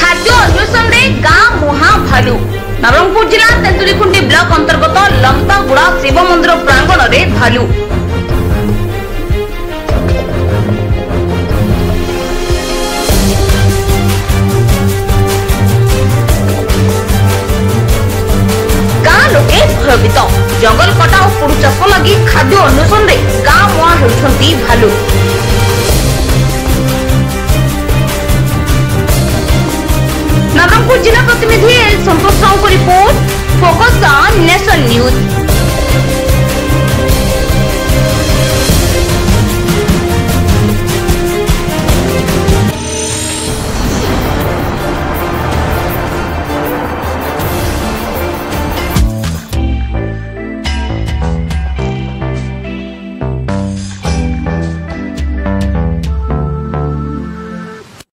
ଖାଦ୍ୟ ଅନ୍ୱେଷଣରେ ଗାଁ ମୁହାଁ ଭାଲୁ ନବରଙ୍ଗପୁର ଜିଲ୍ଲା ତେନ୍ତୁଳିଖୁଣ୍ଟି ବ୍ଲକ ଅନ୍ତର୍ଗତ ଲମ୍ପାଗୁଡ଼ା ଶିବ ମନ୍ଦିର ପ୍ରାଙ୍ଗଣରେ ଭାଲୁ ଗାଁ ଲୋକେ ଭୟଭୀତ ଜଙ୍ଗଲ କଟା ଓ ପୋଡୁ ଚାଷ ଲାଗି ଖାଦ୍ୟ ଅନ୍ୱେଷଣରେ ଗାଁ ମୁହାଁ ହେଉଛନ୍ତି ଭାଲୁ जिला प्रतिनिधि एल संतोष साहू को report focus on national news